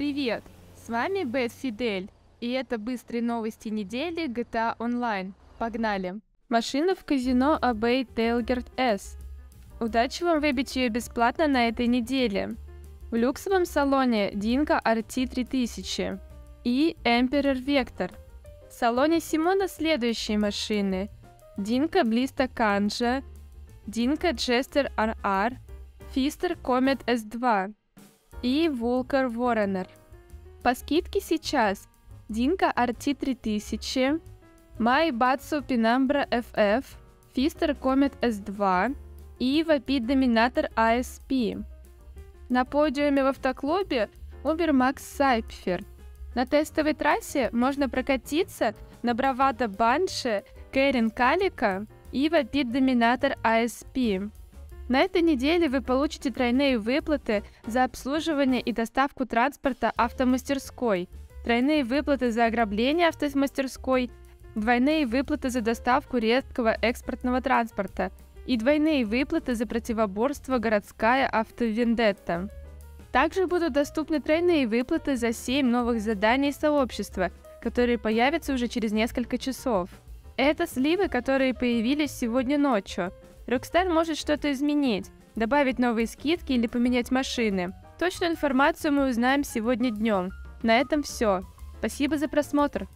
Привет! С вами Бет Фидель, и это быстрые новости недели GTA Online. Погнали! Машина в казино Abay Tailgate S. Удачи вам выбить ее бесплатно на этой неделе. В люксовом салоне Dinka RT3000 и Emperor Vector. В салоне Симона следующие машины. Dinka Blista Kanja, Dinka Jester RR, Fister Comet S2 и Vulcar Warrener. По скидке сейчас Dinka RT3000, Майбатсу Penumbra FF, Fister Comet S2 и Vapid Dominator ASP. На подиуме в автоклубе Uber Max Cypher. На тестовой трассе можно прокатиться на Bravado Банши, Кэрин Калика и Vapid Dominator ASP. На этой неделе вы получите тройные выплаты за обслуживание и доставку транспорта автомастерской, тройные выплаты за ограбление автомастерской, двойные выплаты за доставку редкого экспортного транспорта и двойные выплаты за противоборство городская автовендетта. Также будут доступны тройные выплаты за 7 новых заданий сообщества, которые появятся уже через несколько часов. Это сливы, которые появились сегодня ночью – Rockstar может что-то изменить, добавить новые скидки или поменять машины. Точную информацию мы узнаем сегодня днем. На этом все. Спасибо за просмотр.